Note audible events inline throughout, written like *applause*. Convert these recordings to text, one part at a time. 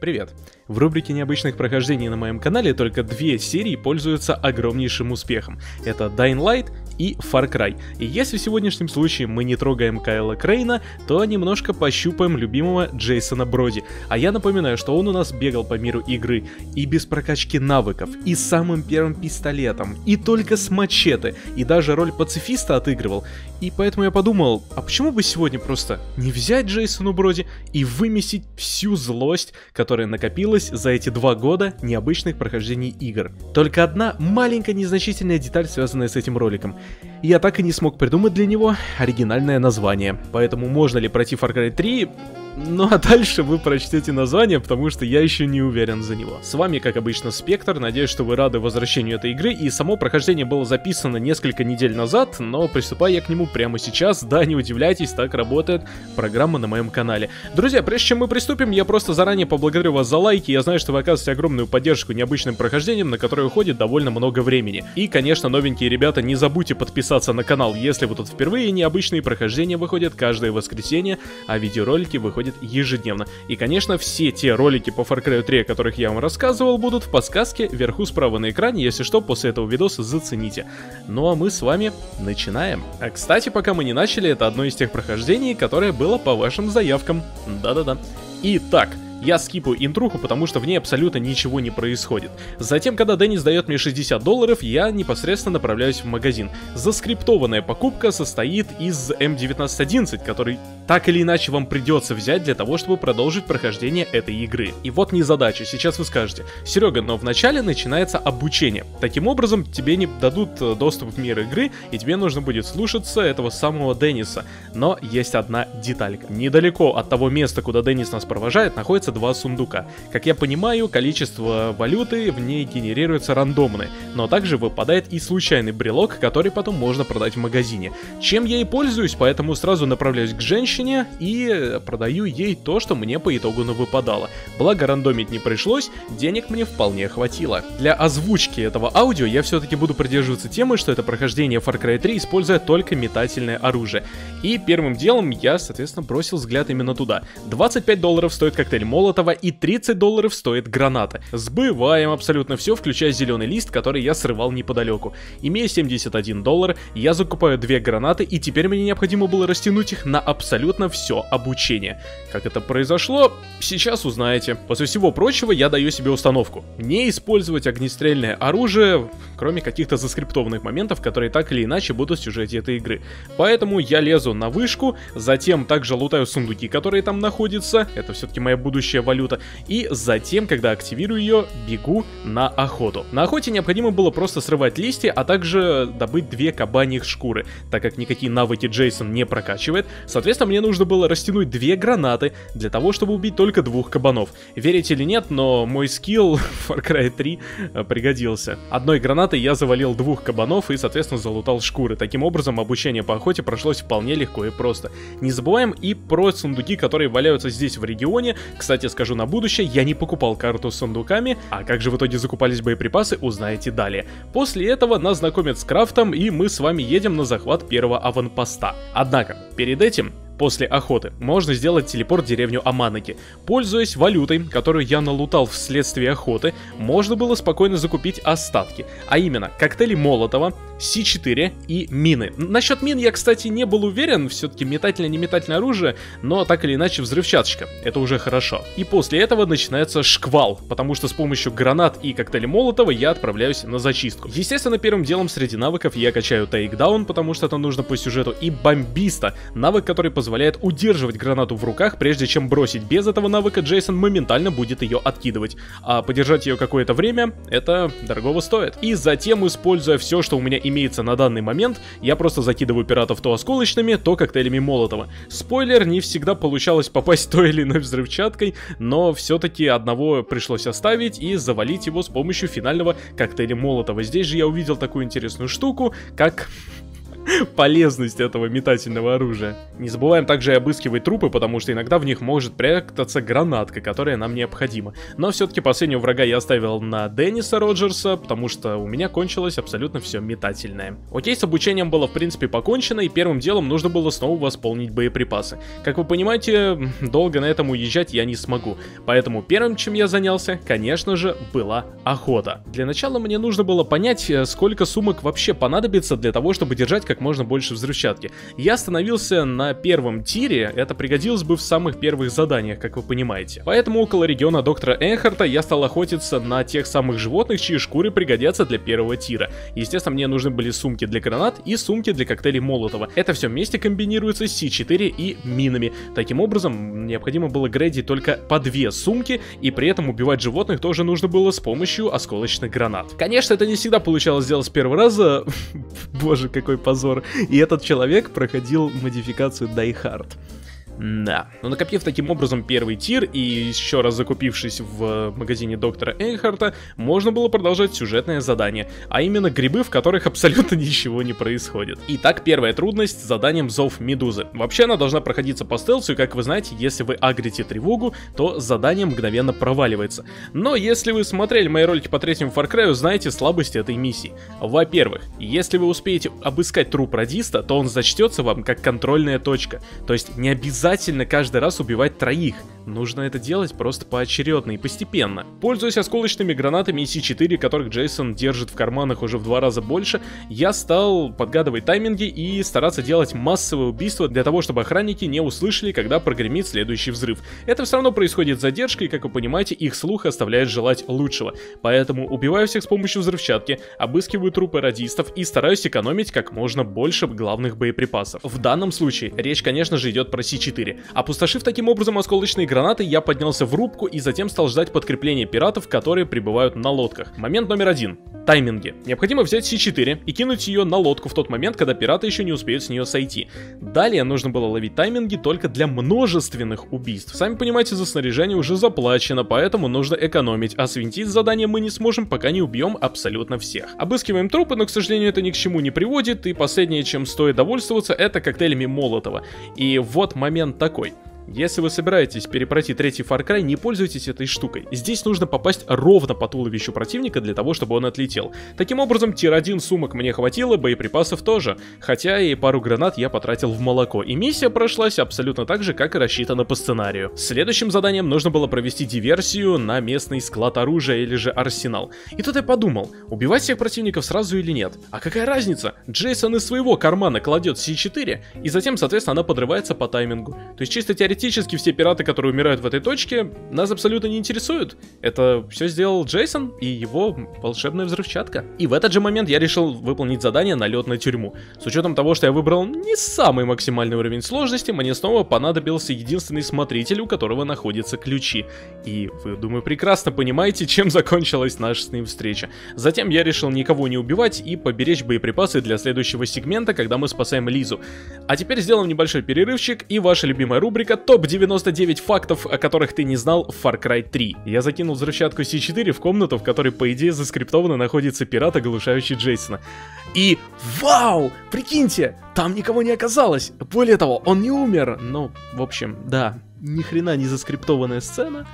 Привет! В рубрике необычных прохождений на моем канале только две серии пользуются огромнейшим успехом. Это Dying Light и Far Cry. И если в сегодняшнем случае мы не трогаем Кайла Крейна, то немножко пощупаем любимого Джейсона Броди. А я напоминаю, что он у нас бегал по миру игры и без прокачки навыков, и самым первым пистолетом, и только с мачете, и даже роль пацифиста отыгрывал. И поэтому я подумал, а почему бы сегодня просто не взять Джейсону Броди и вымесить всю злость, которая накопилась за эти два года необычных прохождений игр. Только одна маленькая незначительная деталь, связанная с этим роликом. Я так и не смог придумать для него оригинальное название. Поэтому можно ли пройти Far Cry 3, ну а дальше вы прочтете название, потому что я еще не уверен за него. С вами, как обычно, Спектр, надеюсь, что вы рады возвращению этой игры, и само прохождение было записано несколько недель назад, но приступаю я к нему прямо сейчас, да, не удивляйтесь, так работает программа на моем канале. Друзья, прежде чем мы приступим, я просто заранее поблагодарю вас за лайки, я знаю, что вы оказываете огромную поддержку необычным прохождением, на которое уходит довольно много времени. И, конечно, новенькие ребята, не забудьте подписаться на канал, если вы тут впервые, необычные прохождения выходят каждое воскресенье, а видеоролики выходят выходит ежедневно. И, конечно, все те ролики по Far Cry 3, о которых я вам рассказывал, будут в подсказке вверху справа на экране, если что, после этого видоса зацените. Ну а мы с вами начинаем. А, кстати, пока мы не начали, это одно из тех прохождений, которое было по вашим заявкам. Да-да-да. Итак, я скипаю интруху, потому что в ней абсолютно ничего не происходит. Затем, когда Деннис дает мне 60 долларов, я непосредственно направляюсь в магазин. Заскриптованная покупка состоит из М1911, который так или иначе вам придется взять для того, чтобы продолжить прохождение этой игры. И вот не задача, сейчас вы скажете, Серега, но вначале начинается обучение. Таким образом, тебе не дадут э, доступ в мир игры, и тебе нужно будет слушаться этого самого Денниса. Но есть одна деталька. Недалеко от того места, куда Деннис нас провожает, находится два сундука. Как я понимаю, количество валюты в ней генерируется рандомно, но также выпадает и случайный брелок, который потом можно продать в магазине. Чем я и пользуюсь, поэтому сразу направляюсь к женщине и продаю ей то, что мне по итогу выпадало. Благо рандомить не пришлось, денег мне вполне хватило. Для озвучки этого аудио я все-таки буду придерживаться темы, что это прохождение Far Cry 3, используя только метательное оружие. И первым делом я, соответственно, бросил взгляд именно туда. 25 долларов стоит коктейль Молотова и 30 долларов стоит граната. Сбываем абсолютно все, включая зеленый лист, который я срывал неподалеку. Имея 71 доллар, я закупаю две гранаты, и теперь мне необходимо было растянуть их на абсолютно все обучение. Как это произошло, сейчас узнаете. После всего прочего, я даю себе установку. Не использовать огнестрельное оружие, кроме каких-то заскриптованных моментов, которые так или иначе будут в сюжете этой игры. Поэтому я лезу на вышку, затем также лутаю сундуки, которые там находятся. Это все-таки моя будущая валюта. И затем, когда активирую ее, бегу на охоту. На охоте необходимо было просто срывать листья, а также добыть две кабаньих шкуры, так как никакие навыки Джейсон не прокачивает. Соответственно, мне нужно было растянуть две гранаты для того, чтобы убить только двух кабанов. Верите или нет, но мой скилл в *laughs* Far Cry 3 э, пригодился. Одной гранатой я завалил двух кабанов и, соответственно, залутал шкуры. Таким образом, обучение по охоте прошлось вполне легко и просто. Не забываем и про сундуки, которые валяются здесь в регионе. Кстати, скажу на будущее, я не покупал карту с сундуками, а как же в итоге закупались боеприпасы, узнаете далее. После этого нас знакомят с крафтом, и мы с вами едем на захват первого аванпоста. Однако, перед этим после охоты. Можно сделать телепорт в деревню Аманаки. Пользуясь валютой, которую я налутал вследствие охоты, можно было спокойно закупить остатки. А именно, коктейли Молотова, С4 и мины. Насчет мин я, кстати, не был уверен, все-таки метательное не метательное оружие, но так или иначе взрывчаточка. Это уже хорошо. И после этого начинается шквал, потому что с помощью гранат и коктейля Молотова я отправляюсь на зачистку. Естественно, первым делом среди навыков я качаю тейкдаун, потому что это нужно по сюжету, и бомбиста, навык, который позволяет удерживать гранату в руках, прежде чем бросить. Без этого навыка Джейсон моментально будет ее откидывать. А подержать ее какое-то время, это дорогого стоит. И затем, используя все, что у меня имеется на данный момент, я просто закидываю пиратов то осколочными, то коктейлями Молотова. Спойлер, не всегда получалось попасть той или иной взрывчаткой, но все-таки одного пришлось оставить и завалить его с помощью финального коктейля Молотова. Здесь же я увидел такую интересную штуку, как *laughs* полезность этого метательного оружия. Не забываем также и обыскивать трупы, потому что иногда в них может прятаться гранатка, которая нам необходима. Но все-таки последнего врага я оставил на Денниса Роджерса, потому что у меня кончилось абсолютно все метательное. Окей, с обучением было в принципе покончено, и первым делом нужно было снова восполнить боеприпасы. Как вы понимаете, долго на этом уезжать я не смогу, поэтому первым, чем я занялся, конечно же, была охота. Для начала мне нужно было понять, э, сколько сумок вообще понадобится для того, чтобы держать как можно больше взрывчатки. Я остановился на первом тире, это пригодилось бы в самых первых заданиях, как вы понимаете. Поэтому около региона доктора Энхарта я стал охотиться на тех самых животных, чьи шкуры пригодятся для первого тира. Естественно, мне нужны были сумки для гранат и сумки для коктейлей Молотова. Это все вместе комбинируется с С4 и минами. Таким образом, необходимо было грейдить только по две сумки, и при этом убивать животных тоже нужно было с помощью осколочных гранат. Конечно, это не всегда получалось сделать с первого раза. *laughs* Боже, какой позор. И этот человек проходил модификацию Die Hard. Да. Но накопив таким образом первый тир и еще раз закупившись в магазине доктора Эйнхарта, можно было продолжать сюжетное задание, а именно грибы, в которых абсолютно *laughs* ничего не происходит. Итак, первая трудность с заданием Зов Медузы. Вообще она должна проходиться по стелсу, и как вы знаете, если вы агрите тревогу, то задание мгновенно проваливается. Но если вы смотрели мои ролики по третьему Far Cry, знаете слабости этой миссии. Во-первых, если вы успеете обыскать труп радиста, то он зачтется вам как контрольная точка. То есть не обязательно обязательно каждый раз убивать троих. Нужно это делать просто поочередно и постепенно. Пользуясь осколочными гранатами EC4, которых Джейсон держит в карманах уже в два раза больше, я стал подгадывать тайминги и стараться делать массовые убийства для того, чтобы охранники не услышали, когда прогремит следующий взрыв. Это все равно происходит с задержкой, и, как вы понимаете, их слух оставляет желать лучшего. Поэтому убиваю всех с помощью взрывчатки, обыскиваю трупы радистов и стараюсь экономить как можно больше главных боеприпасов. В данном случае речь, конечно же, идет про C4. Опустошив таким образом осколочные гранаты, я поднялся в рубку и затем стал ждать подкрепления пиратов, которые прибывают на лодках. Момент номер один. Тайминги. Необходимо взять С4 и кинуть ее на лодку в тот момент, когда пираты еще не успеют с нее сойти. Далее нужно было ловить тайминги только для множественных убийств. Сами понимаете, за снаряжение уже заплачено, поэтому нужно экономить, а свинтить задание мы не сможем, пока не убьем абсолютно всех. Обыскиваем трупы, но, к сожалению, это ни к чему не приводит, и последнее, чем стоит довольствоваться, это коктейлями Молотова. И вот момент такой. Если вы собираетесь перепройти третий Far Cry, не пользуйтесь этой штукой. Здесь нужно попасть ровно по туловищу противника для того, чтобы он отлетел. Таким образом, тир-1 сумок мне хватило, боеприпасов тоже. Хотя и пару гранат я потратил в молоко. И миссия прошлась абсолютно так же, как и рассчитано по сценарию. Следующим заданием нужно было провести диверсию на местный склад оружия или же арсенал. И тут я подумал, убивать всех противников сразу или нет? А какая разница? Джейсон из своего кармана кладет C4, и затем, соответственно, она подрывается по таймингу. То есть чисто теоретически теоретически все пираты, которые умирают в этой точке, нас абсолютно не интересуют. Это все сделал Джейсон и его волшебная взрывчатка. И в этот же момент я решил выполнить задание на лед на тюрьму. С учетом того, что я выбрал не самый максимальный уровень сложности, мне снова понадобился единственный смотритель, у которого находятся ключи. И вы, думаю, прекрасно понимаете, чем закончилась наша с ним встреча. Затем я решил никого не убивать и поберечь боеприпасы для следующего сегмента, когда мы спасаем Лизу. А теперь сделаем небольшой перерывчик и ваша любимая рубрика Топ-99 фактов, о которых ты не знал в Far Cry 3. Я закинул взрывчатку C4 в комнату, в которой, по идее, заскриптованно находится пират, оглушающий Джейсона. И вау! Прикиньте, там никого не оказалось. Более того, он не умер. Ну, в общем, да, ни хрена не заскриптованная сцена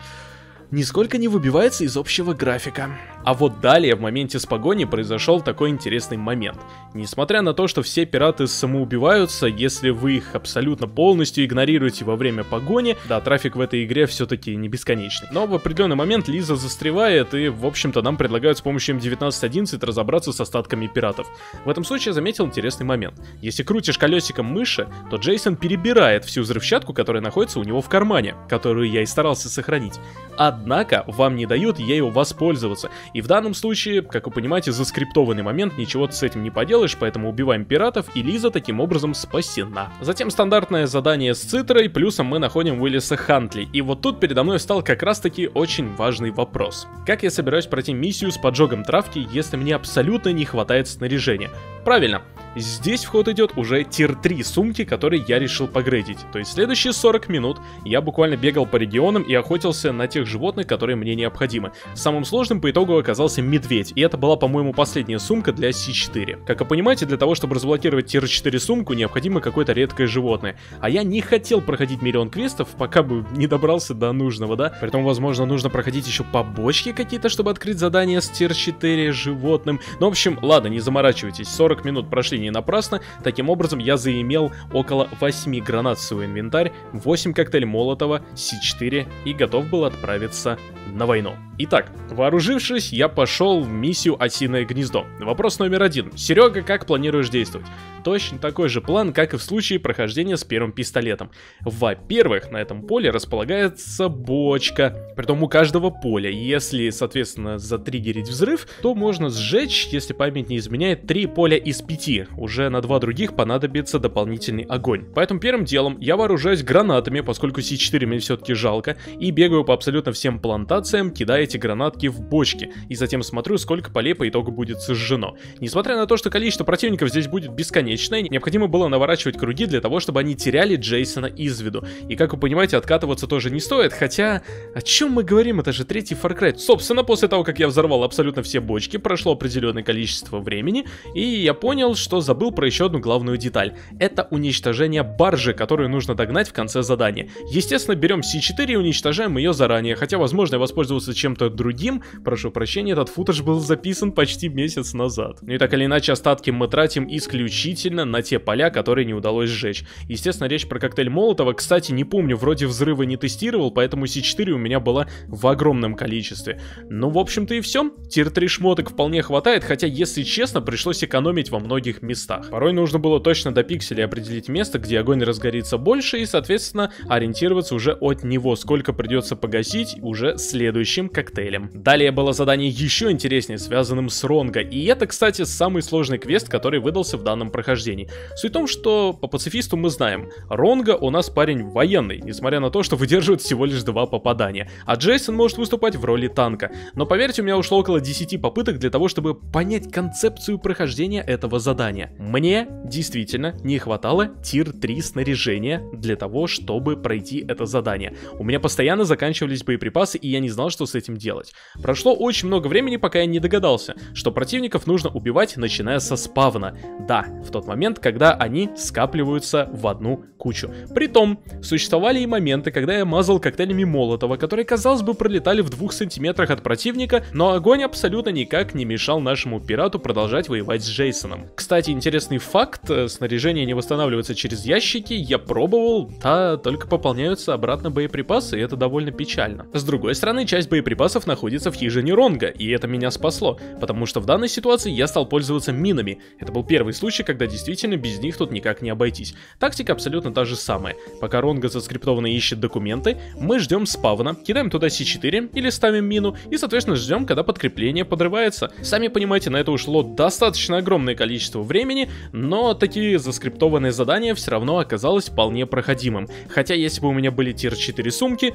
нисколько не выбивается из общего графика. А вот далее, в моменте с погони, произошел такой интересный момент. Несмотря на то, что все пираты самоубиваются, если вы их абсолютно полностью игнорируете во время погони, да, трафик в этой игре все-таки не бесконечный. Но в определенный момент Лиза застревает, и, в общем-то, нам предлагают с помощью М1911 разобраться с остатками пиратов. В этом случае я заметил интересный момент. Если крутишь колесиком мыши, то Джейсон перебирает всю взрывчатку, которая находится у него в кармане, которую я и старался сохранить. Однако, вам не дают ею воспользоваться, и в данном случае, как вы понимаете, заскриптованный момент, ничего с этим не поделаешь, поэтому убиваем пиратов, и Лиза таким образом спасена. Затем стандартное задание с Цитрой, плюсом мы находим Уиллиса Хантли, и вот тут передо мной встал как раз таки очень важный вопрос. Как я собираюсь пройти миссию с поджогом травки, если мне абсолютно не хватает снаряжения? Правильно, здесь в ход идет уже tier-3 сумки, которые я решил погрейдить. То есть следующие 40 минут я буквально бегал по регионам и охотился на тех животных, которые мне необходимы. Самым сложным по итогу оказался медведь, и это была, по-моему, последняя сумка для C4. Как вы понимаете, для того, чтобы разблокировать tier-4 сумку, необходимо какое-то редкое животное. А я не хотел проходить миллион квестов, пока бы *laughs* не добрался до нужного, да? Притом, возможно, нужно проходить еще побочки какие-то, чтобы открыть задание с tier-4 животным. Ну, в общем, ладно, не заморачивайтесь, 40 минут прошли не напрасно. Таким образом, я заимел около 8 гранат в свой инвентарь, 8 коктейль Молотова, C4 и готов был отправиться на войну. Итак, вооружившись, я пошел в миссию «Осиное гнездо». Вопрос номер один. Серега, как планируешь действовать? Точно такой же план, как и в случае прохождения с первым пистолетом. Во-первых, на этом поле располагается бочка. Притом у каждого поля, если, соответственно, затриггерить взрыв, то можно сжечь, если память не изменяет, три поля из пяти. Уже на два других понадобится дополнительный огонь. Поэтому первым делом я вооружаюсь гранатами, поскольку С4 мне все-таки жалко, и бегаю по абсолютно всем плантациям, кидая эти гранатки в бочки, и затем смотрю, сколько полей по итогу будет сожжено. Несмотря на то, что количество противников здесь будет бесконечное, необходимо было наворачивать круги для того, чтобы они теряли Джейсона из виду. И как вы понимаете, откатываться тоже не стоит, хотя... О чем мы говорим? Это же третий Far Cry. Собственно, после того, как я взорвал абсолютно все бочки, прошло определенное количество времени, и я понял, что забыл про еще одну главную деталь. Это уничтожение баржи, которую нужно догнать в конце задания. Естественно, берем C4 и уничтожаем ее заранее, хотя, возможно, я воспользовался чем-то другим. Прошу прощения, этот футаж был записан почти месяц назад. Ну и так или иначе, остатки мы тратим исключительно на те поля, которые не удалось сжечь. Естественно, речь про коктейль Молотова. Кстати, не помню, вроде взрыва не тестировал, поэтому С4 у меня была в огромном количестве. Ну, в общем-то и все. Тир 3 шмоток вполне хватает, хотя, если честно, пришлось экономить во многих местах. Порой нужно было точно до пикселей определить место, где огонь разгорится больше, и, соответственно, ориентироваться уже от него, сколько придется погасить уже следующим коктейлем. Далее было задание еще интереснее, связанным с Ронго, и это, кстати, самый сложный квест, который выдался в данном прохождении. Суть в том, что по пацифисту мы знаем, Ронго у нас парень военный, несмотря на то, что выдерживает всего лишь два попадания, а Джейсон может выступать в роли танка. Но поверьте, у меня ушло около 10 попыток для того, чтобы понять концепцию прохождения этого задания. Мне действительно не хватало тир 3 снаряжения для того, чтобы пройти это задание. У меня постоянно заканчивались боеприпасы, и я не знал, что с этим делать. Прошло очень много времени, пока я не догадался, что противников нужно убивать, начиная со спавна. Да, в тот момент, когда они скапливаются в одну кучу. Притом, существовали и моменты, когда я мазал коктейлями Молотова, которые, казалось бы, пролетали в двух сантиметрах от противника, но огонь абсолютно никак не мешал нашему пирату продолжать воевать с Джейсоном. Кстати, интересный факт, э, снаряжение не восстанавливается через ящики, я пробовал, да, только пополняются обратно боеприпасы, и это довольно печально. С другой стороны, часть боеприпасов находится в хижине Ронга, и это меня спасло, потому что в данной ситуации я стал пользоваться минами. Это был первый случай, когда действительно без них тут никак не обойтись. Тактика абсолютно та же самая. Пока Ронга заскриптованно ищет документы, мы ждем спавна, кидаем туда С4 или ставим мину, и соответственно ждем, когда подкрепление подрывается. Сами понимаете, на это ушло достаточно огромное количество времени, но такие заскриптованные задания все равно оказалось вполне проходимым. Хотя если бы у меня были тир 4 сумки,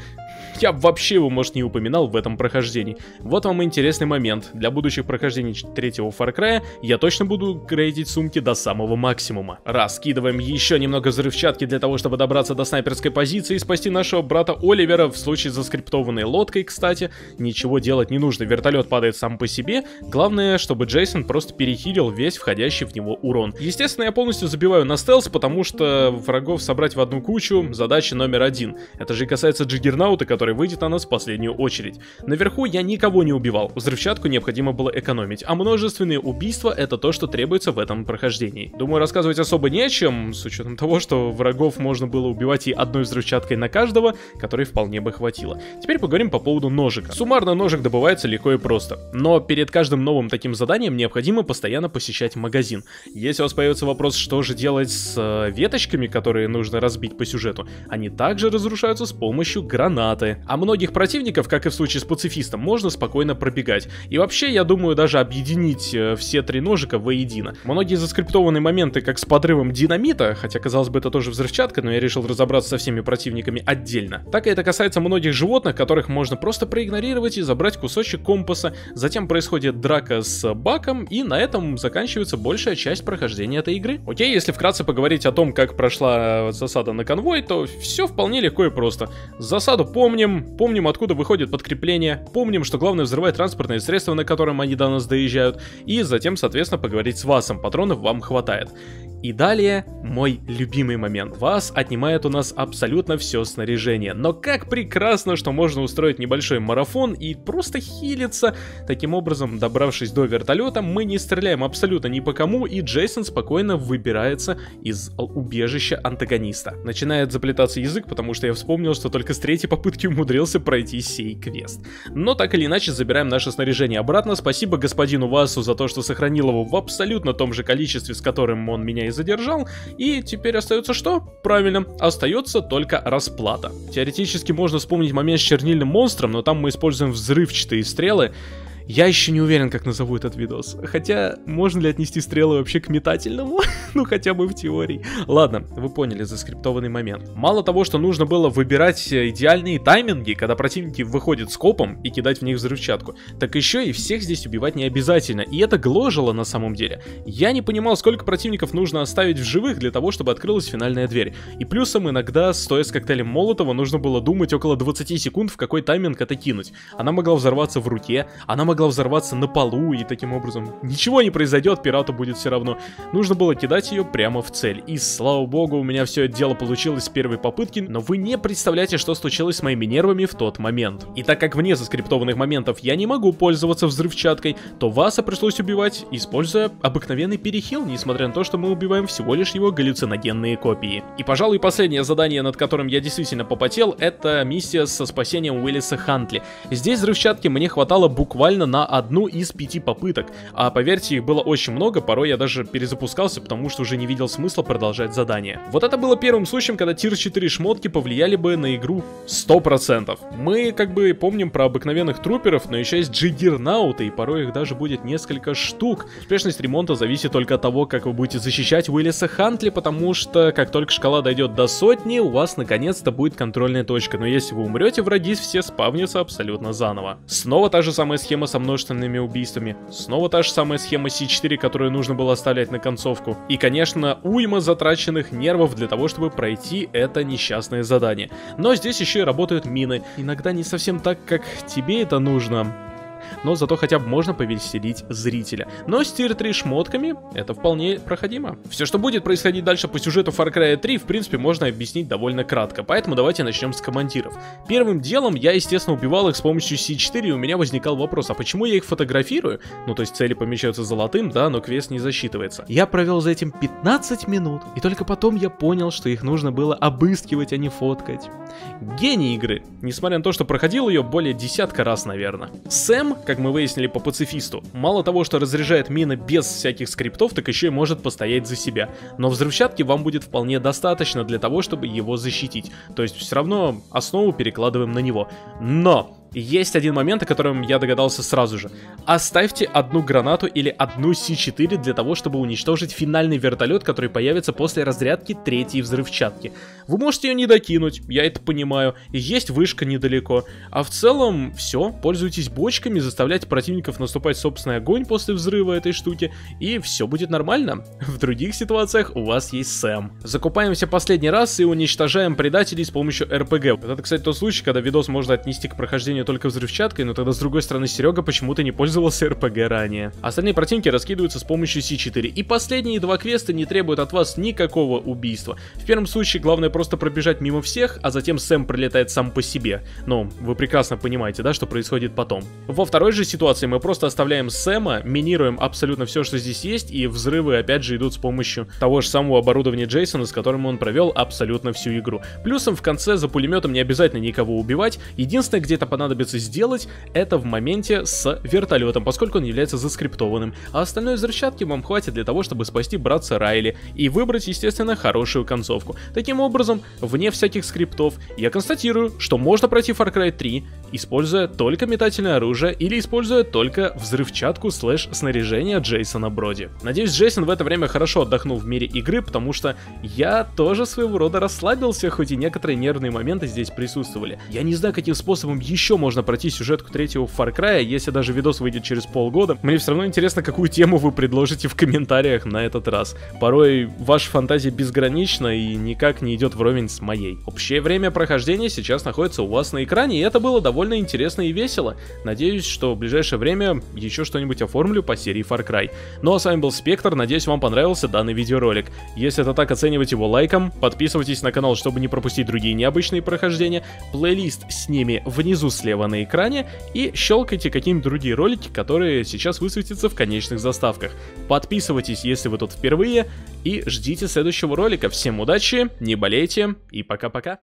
я вообще его, может, не упоминал в этом прохождении. Вот вам интересный момент. Для будущих прохождений третьего Far Cry я точно буду грейдить сумки до самого максимума. Раскидываем еще немного взрывчатки для того, чтобы добраться до снайперской позиции и спасти нашего брата Оливера. В случае заскриптованной лодкой, кстати, ничего делать не нужно. Вертолет падает сам по себе. Главное, чтобы Джейсон просто перехилил весь входящий в него урон. Естественно, я полностью забиваю на стелс, потому что врагов собрать в одну кучу задача номер один. Это же и касается Джиггернаута, который выйдет на нас в последнюю очередь. Наверху я никого не убивал, взрывчатку необходимо было экономить, а множественные убийства это то, что требуется в этом прохождении. Думаю, рассказывать особо не о чем, с учетом того, что врагов можно было убивать и одной взрывчаткой на каждого, которой вполне бы хватило. Теперь поговорим по поводу ножика. Суммарно ножик добывается легко и просто, но перед каждым новым таким заданием необходимо постоянно посещать магазин. Если у вас появится вопрос, что же делать с э, веточками, которые нужно разбить по сюжету, они также разрушаются с помощью гранаты. Стрелы. А многих противников, как и в случае с пацифистом, можно спокойно пробегать. И вообще, я думаю, даже объединить э, все три ножика воедино. Многие заскриптованные моменты, как с подрывом динамита, хотя, казалось бы, это тоже взрывчатка, но я решил разобраться со всеми противниками отдельно. Так и это касается многих животных, которых можно просто проигнорировать и забрать кусочек компаса. Затем происходит драка с баком, и на этом заканчивается большая часть прохождения этой игры. Окей, если вкратце поговорить о том, как прошла засада на конвой, то все вполне легко и просто. Засаду помним, помним, откуда выходит подкрепление, помним, что главное взрывать транспортные средства, на котором они до нас доезжают, и затем, соответственно, поговорить с Васом, патронов вам хватает. И далее мой любимый момент. Вас отнимает у нас абсолютно все снаряжение. Но как прекрасно, что можно устроить небольшой марафон и просто хилиться. Таким образом, добравшись до вертолета, мы не стреляем абсолютно ни по кому, и Джейсон спокойно выбирается из убежища антагониста. Начинает заплетаться язык, потому что я вспомнил, что только с третьей попытки умудрился пройти сей квест. Но так или иначе, забираем наше снаряжение обратно. Спасибо господину Васу за то, что сохранил его в абсолютно том же количестве, с которым он меня задержал. И теперь остается что? Правильно, остается только расплата. Теоретически можно вспомнить момент с чернильным монстром, но там мы используем взрывчатые стрелы. Я еще не уверен, как назову этот видос. Хотя, можно ли отнести стрелы вообще к метательному? *laughs* ну, хотя бы в теории. Ладно, вы поняли заскриптованный момент. Мало того, что нужно было выбирать э, идеальные тайминги, когда противники выходят с копом и кидать в них взрывчатку, так еще и всех здесь убивать не обязательно. И это гложило на самом деле. Я не понимал, сколько противников нужно оставить в живых для того, чтобы открылась финальная дверь. И плюсом иногда, стоя с коктейлем Молотова, нужно было думать около 20 секунд, в какой тайминг это кинуть. Она могла взорваться в руке, она могла могла взорваться на полу, и таким образом ничего не произойдет, пирату будет все равно. Нужно было кидать ее прямо в цель. И слава богу, у меня все это дело получилось с первой попытки, но вы не представляете, что случилось с моими нервами в тот момент. И так как вне заскриптованных моментов я не могу пользоваться взрывчаткой, то Васа пришлось убивать, используя обыкновенный перехил, несмотря на то, что мы убиваем всего лишь его галлюциногенные копии. И, пожалуй, последнее задание, над которым я действительно попотел, это миссия со спасением Уиллиса Хантли. Здесь взрывчатки мне хватало буквально на одну из пяти попыток. А поверьте, их было очень много, порой я даже перезапускался, потому что уже не видел смысла продолжать задание. Вот это было первым случаем, когда тир 4 шмотки повлияли бы на игру 100%. Мы как бы помним про обыкновенных труперов, но еще есть джиггернауты, и порой их даже будет несколько штук. Успешность ремонта зависит только от того, как вы будете защищать Уиллиса Хантли, потому что как только шкала дойдет до сотни, у вас наконец-то будет контрольная точка, но если вы умрете, враги все спавнятся абсолютно заново. Снова та же самая схема со множественными убийствами. Снова та же самая схема C4, которую нужно было оставлять на концовку. И, конечно, уйма затраченных нервов для того, чтобы пройти это несчастное задание. Но здесь еще и работают мины. Иногда не совсем так, как тебе это нужно но зато хотя бы можно повеселить зрителя. Но с тир 3 шмотками это вполне проходимо. Все, что будет происходить дальше по сюжету Far Cry 3, в принципе, можно объяснить довольно кратко, поэтому давайте начнем с командиров. Первым делом я, естественно, убивал их с помощью C4, и у меня возникал вопрос, а почему я их фотографирую? Ну, то есть цели помещаются золотым, да, но квест не засчитывается. Я провел за этим 15 минут, и только потом я понял, что их нужно было обыскивать, а не фоткать. Гений игры, несмотря на то, что проходил ее более десятка раз, наверное. Сэм, как мы выяснили по пацифисту, мало того, что разряжает мины без всяких скриптов, так еще и может постоять за себя. Но взрывчатки вам будет вполне достаточно для того, чтобы его защитить. То есть все равно основу перекладываем на него. Но есть один момент, о котором я догадался сразу же. Оставьте одну гранату или одну С4 для того, чтобы уничтожить финальный вертолет, который появится после разрядки третьей взрывчатки. Вы можете ее не докинуть, я это понимаю, есть вышка недалеко. А в целом, все, пользуйтесь бочками, заставляйте противников наступать собственный огонь после взрыва этой штуки, и все будет нормально. В других ситуациях у вас есть Сэм. Закупаемся последний раз и уничтожаем предателей с помощью РПГ. Это, кстати, тот случай, когда видос можно отнести к прохождению не только взрывчаткой, но тогда с другой стороны Серега почему-то не пользовался РПГ ранее. Остальные противники раскидываются с помощью С4. И последние два квеста не требуют от вас никакого убийства. В первом случае главное просто пробежать мимо всех, а затем Сэм прилетает сам по себе. Но вы прекрасно понимаете, да, что происходит потом. Во второй же ситуации мы просто оставляем Сэма, минируем абсолютно все, что здесь есть, и взрывы опять же идут с помощью того же самого оборудования Джейсона, с которым он провел абсолютно всю игру. Плюсом в конце за пулеметом не обязательно никого убивать. Единственное, где-то понадобится понадобится сделать, это в моменте с вертолетом, поскольку он является заскриптованным, а остальное взрывчатки вам хватит для того, чтобы спасти братца Райли и выбрать, естественно, хорошую концовку. Таким образом, вне всяких скриптов, я констатирую, что можно пройти Far Cry 3, используя только метательное оружие или используя только взрывчатку слэш снаряжение Джейсона Броди. Надеюсь, Джейсон в это время хорошо отдохнул в мире игры, потому что я тоже своего рода расслабился, хоть и некоторые нервные моменты здесь присутствовали. Я не знаю, каким способом еще можно пройти сюжетку третьего Far Cry, если даже видос выйдет через полгода. Мне все равно интересно, какую тему вы предложите в комментариях на этот раз. Порой ваша фантазия безгранична и никак не идет вровень с моей. Общее время прохождения сейчас находится у вас на экране, и это было довольно интересно и весело. Надеюсь, что в ближайшее время еще что-нибудь оформлю по серии Far Cry. Ну а с вами был Спектр, надеюсь вам понравился данный видеоролик. Если это так, оценивайте его лайком, подписывайтесь на канал, чтобы не пропустить другие необычные прохождения, плейлист с ними внизу слева на экране и щелкайте какие-нибудь другие ролики, которые сейчас высветятся в конечных заставках. Подписывайтесь, если вы тут впервые, и ждите следующего ролика. Всем удачи, не болейте и пока-пока.